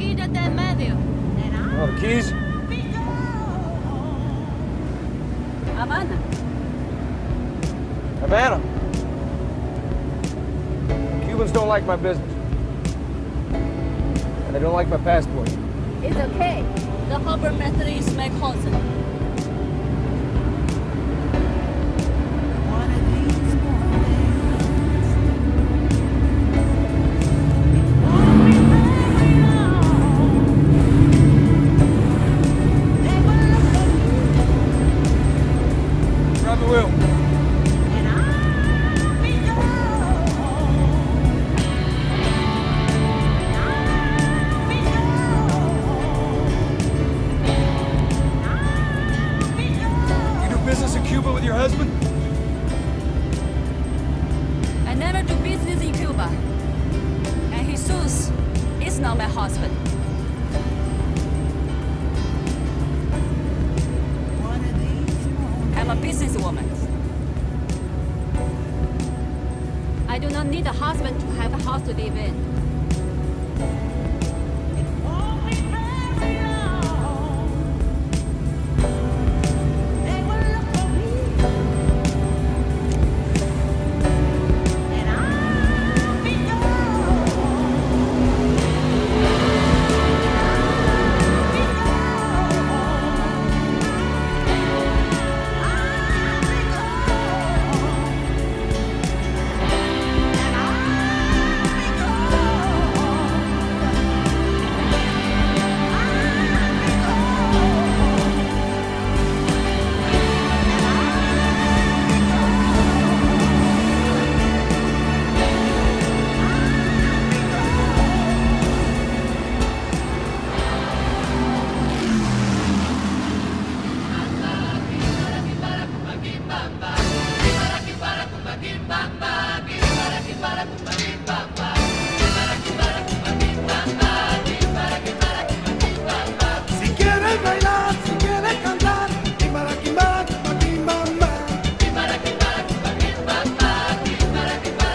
barquillos medio. Oh, the keys? Havana. Havana. Cubans don't like my business. And they don't like my passport. It's okay. The harbor method is my cousin. Wheel. You do business in Cuba with your husband? I never do business in Cuba. And Jesus is not my husband. Do not need a husband to have a house to live in.